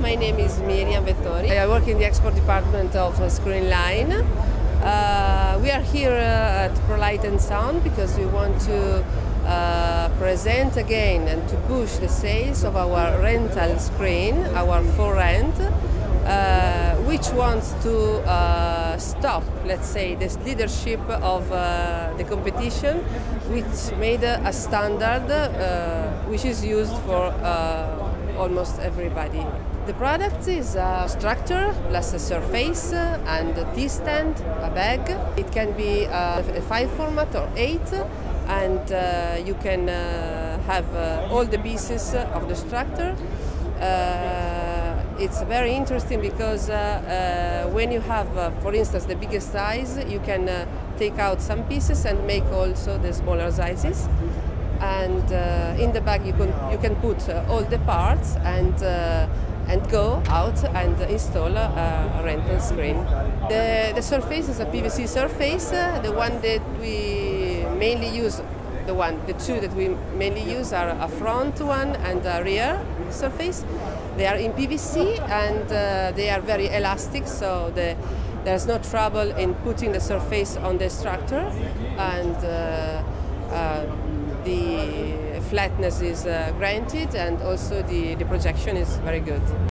My name is Mirjam Vettori. I work in the export department of Screenline. Uh, we are here uh, at ProLight and Sound because we want to uh, present again and to push the sales of our rental screen, our for rent, uh, which wants to uh, stop, let's say, this leadership of uh, the competition, which made a standard uh, which is used for uh, almost everybody. The product is a structure plus a surface and a T-stand, a bag. It can be a 5 format or 8 and uh, you can uh, have uh, all the pieces of the structure. Uh, it's very interesting because uh, uh, when you have, for instance, the biggest size, you can take out some pieces and make also the smaller sizes and uh, in the bag you can you can put uh, all the parts and uh, and go out and install a, rental screen. The, the surface is a PVC surface. the one that we mainly use, the one, the two that we mainly use are a front one and a rear surface. They are in PVC and uh, they are very elastic, so the, there's no trouble in putting the surface on the structure and uh, uh, the flatness is uh, granted and also the, the projection is very good.